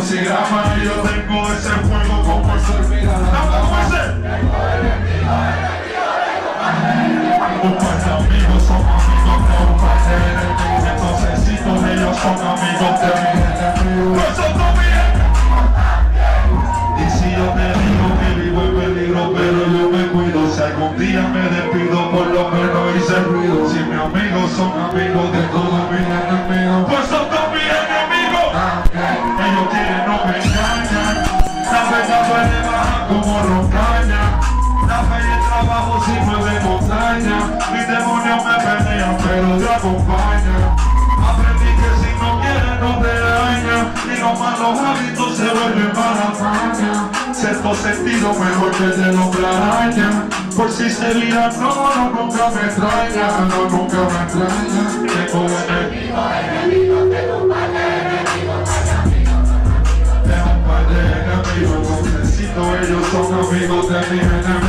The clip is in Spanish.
crucigrama y yo tengo ese fuego como el servirá. ¿Cómo ese? Un par de amigos son amigos de un par de enemigos. Entonces, ellos son amigos de mis enemigos. Nosotros bien. Y si yo te digo que vivo en peligro, pero yo me cuido. Si algún día me despido, por lo menos hice ruido. Si mis amigos son amigos de todos mis como roncaña. La fe y el trabajo sí mueve montaña. Mis demonios me pelean, pero yo acompaña. Aprendí que si no quieres no te daña. Y los malos hábitos se vuelven para maña. Sexto sentido mejor que el de los araña. Por si se no, no, nunca me extraña. No, nunca me extraña. Don't know me, but let me